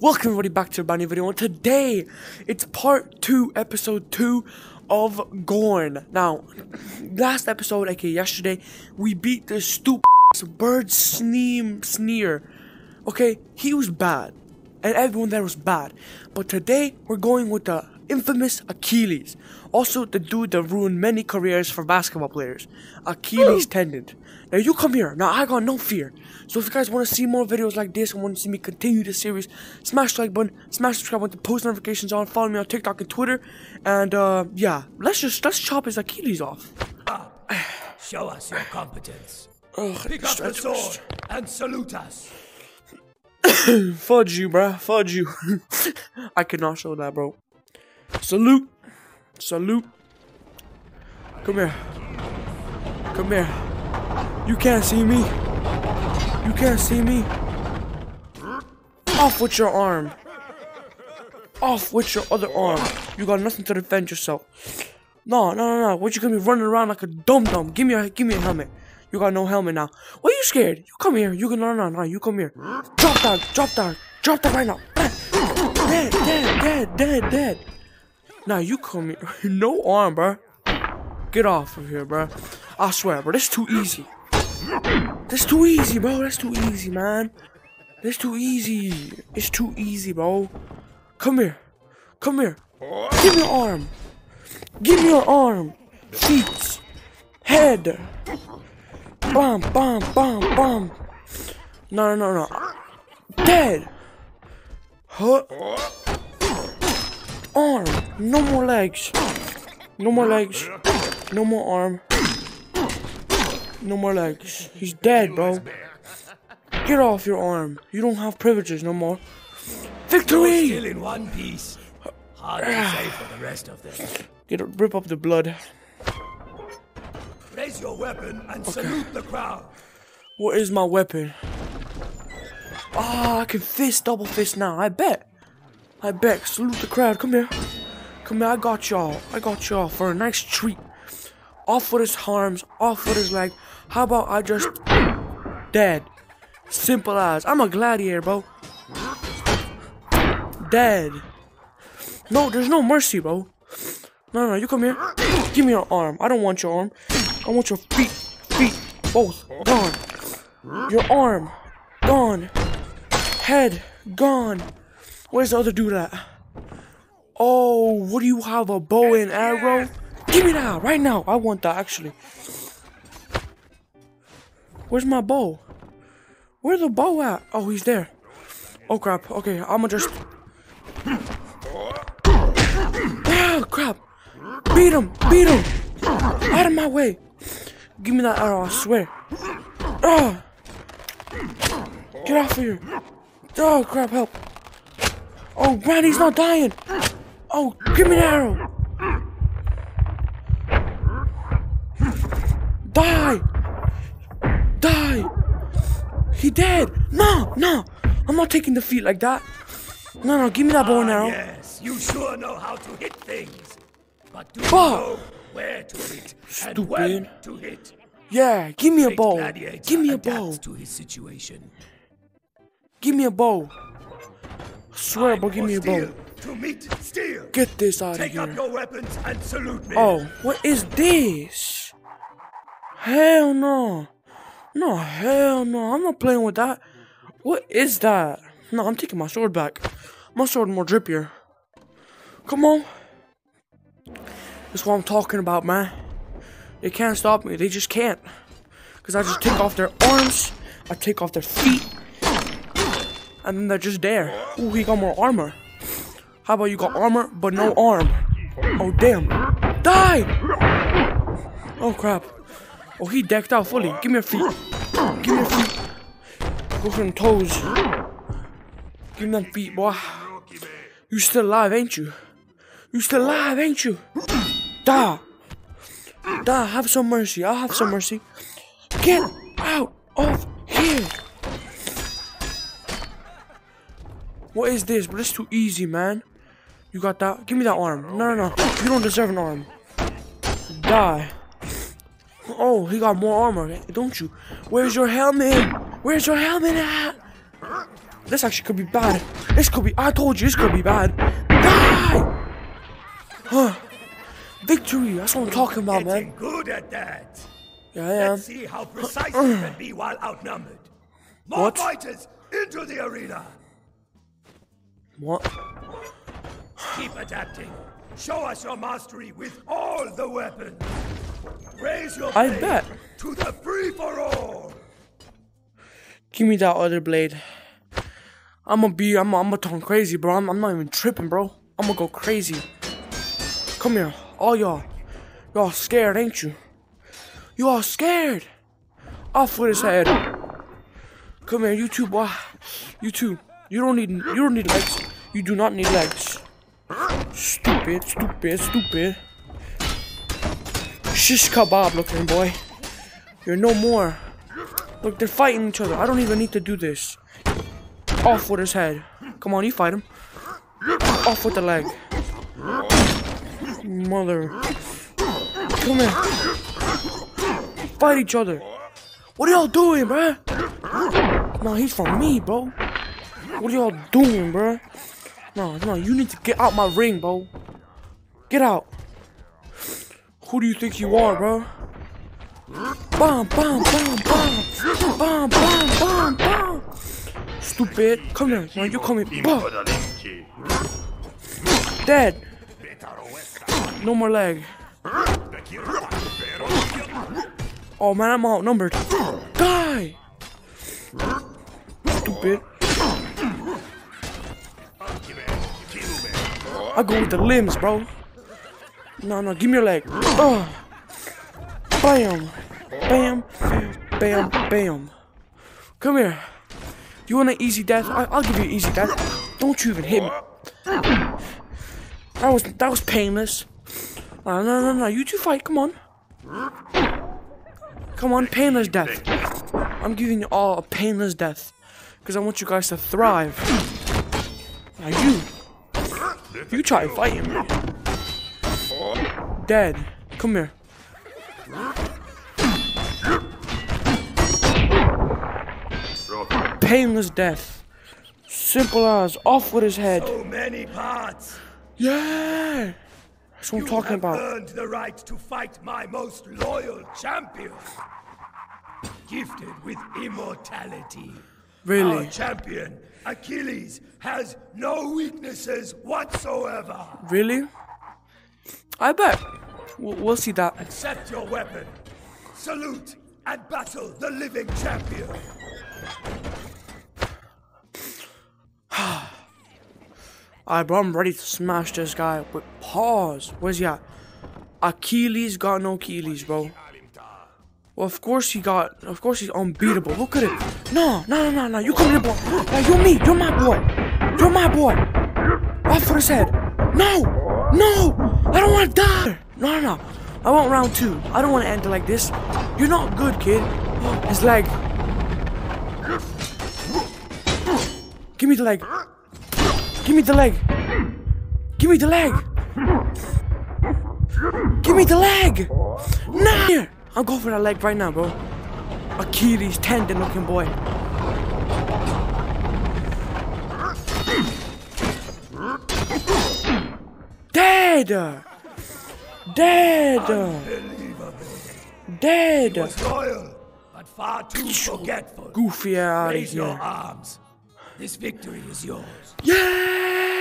Welcome everybody back to a brand new video and today it's part 2 episode 2 of Gorn. Now last episode aka yesterday we beat this stupid bird sneam sneer. Okay he was bad and everyone there was bad but today we're going with the infamous Achilles. Also the dude that ruined many careers for basketball players. Achilles tendon. Now you come here. Now I got no fear. So if you guys want to see more videos like this and want to see me continue this series, smash the like button, smash subscribe button, post notifications on, follow me on TikTok and Twitter, and uh, yeah, let's just let's chop his Achilles off. Show us your competence. Ugh, Pick up the stretch- sword and salute us. Fudge you, bruh. Fudge you. I cannot show that, bro. Salute. Salute. Come here. Come here. You can't see me. You can't see me. Off with your arm. Off with your other arm. You got nothing to defend yourself. No, no, no, no. What you gonna be running around like a dum dum? Give me a, give me a helmet. You got no helmet now. Why you scared? You come here. You can no, no, no. You come here. Drop that. Drop that. Drop that right now. Dead, dead, dead, dead, dead. Now you come here. no arm, bruh. Get off of here, bruh. I swear, bro. That's too easy. This too easy, bro. That's too easy, man. This too easy. It's too easy, bro. Come here. Come here. Give me your arm. Give me your arm. Feet. Head. Bam, bam, bam, bam. No, no, no, no. Dead. Huh? Arm. No more legs. No more legs. No more arm. No more legs. He's dead, bro. Get off your arm. You don't have privileges no more. Victory! Still in one piece. Hard to say for the rest of them. Get rip up the blood. Raise your weapon and salute the crowd. What is my weapon? Ah, I can fist, double fist now. I bet. I bet. Salute the crowd. Come here. Come here. I got y'all. I got y'all for a nice treat. Off with his arms. Off with his leg. How about I just dead? Simple as. I'm a gladiator, bro. Dead. No, there's no mercy, bro. No, no, you come here. Give me your arm. I don't want your arm. I want your feet. Feet. Both. Gone. Your arm. Gone. Head. Gone. Where's the other dude at? Oh, what do you have? A bow and arrow? Give me that right now. I want that actually. Where's my bow? Where's the bow at? Oh, he's there. Oh crap. Okay, I'ma just. Ah, crap. Beat him. Beat him. Out of my way. Give me that arrow, I swear. Ah. Get off of here. Oh, crap, help. Oh, he's not dying. Oh, give me an arrow. Die. Die. He dead. No, no. I'm not taking defeat like that. No, no, give me that bow and arrow. Ah, yes, you sure know how to hit things. But do you know where to hit and when to hit? Yeah, give me a bow. Give me a bow. to his situation. Give me a bow. I swear, but give me a bow. To meet steel. Get this out of Take up here. your weapons and salute me. Oh, what is this? Hell no. No, hell no. I'm not playing with that. What is that? No, I'm taking my sword back. My sword more drippier. Come on. That's what I'm talking about, man. They can't stop me. They just can't. Because I just take off their arms. I take off their feet. And then they're just there. Ooh, he got more armor. How about you got armor, but no arm? Oh, damn. Die! Oh, crap. Oh, he decked out fully. Give me your feet. Give me your feet. Go for them toes. Give me them feet, boy. You still alive, ain't you? You still alive, ain't you? Die. Die. Have some mercy. I'll have some mercy. Get out of here. What is this? But it's too easy, man. You got that? Give me that arm. No, no, no. You don't deserve an arm. Die. Oh, he got more armor, don't you? Where's your helmet? Where's your helmet at? This actually could be bad. This could be. I told you this could be bad. Die! Huh. Victory. That's what I'm talking about, man. good at that. Yeah, I am. Let's see how precise you can be while outnumbered. More What? fighters into the arena. What? Keep adapting. Show us your mastery with all the weapons. Raise your I bet. to the free for all. Give me that other blade. I'm gonna be. I'm. I'm gonna turn crazy, bro. I'm, I'm not even tripping, bro. I'm gonna go crazy. Come here, all y'all. Y'all scared, ain't you? You all scared. Off with his head. Come here, you two, boy. You two. You don't need. You don't need legs. You do not need legs. Stupid, stupid, stupid. Shish kebab looking boy. You're no more. Look, they're fighting each other. I don't even need to do this. Off with his head. Come on, you fight him. Off with the leg. Mother. Come here. Fight each other. What are y'all doing, bruh? No, he's from me, bro. What are y'all doing, bruh? No, no, you need to get out my ring, bro. Get out. Who do you think you are, bro? Bam, bam, bam, bam. Bam, bam, bam, bam. Stupid. Come here. Now you come here. Bam. Dead. No more leg. Oh man, I'm outnumbered. Die. Stupid. I go with the limbs, bro. No, no, give me your leg. Oh. Bam. Bam. Bam. Bam. Come here. You want an easy death? I- I'll give you an easy death. Don't you even hit me. That was that was painless. No, no, no, no. You two fight. Come on. Come on, painless death. I'm giving you all a painless death because I want you guys to thrive. Now you, you try fighting me. Dead. Come here. Painless death. Simple as off with his head. So many parts. Yeah. That's what I'm talking have about. earned the right to fight my most loyal champion. Gifted with immortality. Really? Our champion, Achilles, has no weaknesses whatsoever. Really? I bet. We'll, we'll see that. Accept your weapon. Salute and battle the living champion. Alright, bro, I'm ready to smash this guy. with paws. Where's he at? Achilles got no Achilles, bro. Well, of course he got. Of course he's unbeatable. Look at it. No, no, no, no, no. You come here, boy. No, you're me. You're my boy. You're my boy. Off for his head. No, no. I don't want to die. No, no, no. I want round two. I don't want to end it like this. You're not good, kid. His leg. Give me the leg. Give me the leg. Give me the leg. Give me the leg. Nah. Here. I'm going for that leg right now, bro. Achilles tendon looking boy. Dead. Dead. Dead. Was loyal, but far too forgetful. Goofy out of Raise your here. arms. This victory is yours. Yeah.